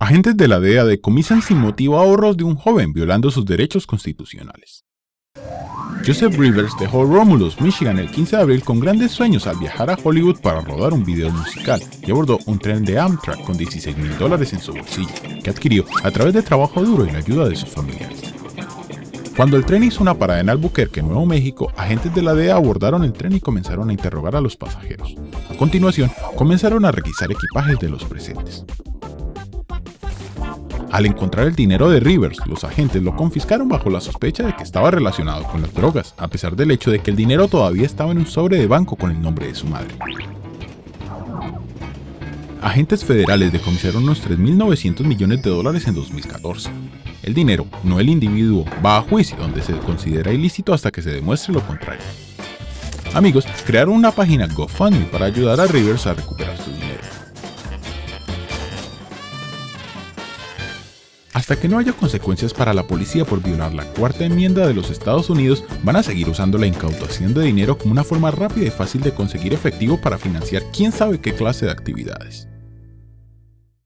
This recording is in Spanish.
Agentes de la DEA decomisan sin motivo ahorros de un joven violando sus derechos constitucionales. Joseph Rivers dejó Romulus, Michigan el 15 de abril con grandes sueños al viajar a Hollywood para rodar un video musical y abordó un tren de Amtrak con 16 mil dólares en su bolsillo, que adquirió a través de trabajo duro y la ayuda de sus familiares. Cuando el tren hizo una parada en Albuquerque, Nuevo México, agentes de la DEA abordaron el tren y comenzaron a interrogar a los pasajeros. A continuación, comenzaron a requisar equipajes de los presentes. Al encontrar el dinero de Rivers, los agentes lo confiscaron bajo la sospecha de que estaba relacionado con las drogas, a pesar del hecho de que el dinero todavía estaba en un sobre de banco con el nombre de su madre. Agentes federales decomisaron unos 3.900 millones de dólares en 2014. El dinero, no el individuo, va a juicio donde se considera ilícito hasta que se demuestre lo contrario. Amigos, crearon una página GoFundMe para ayudar a Rivers a recuperar su Hasta que no haya consecuencias para la policía por violar la cuarta enmienda de los Estados Unidos, van a seguir usando la incautación de dinero como una forma rápida y fácil de conseguir efectivo para financiar quién sabe qué clase de actividades.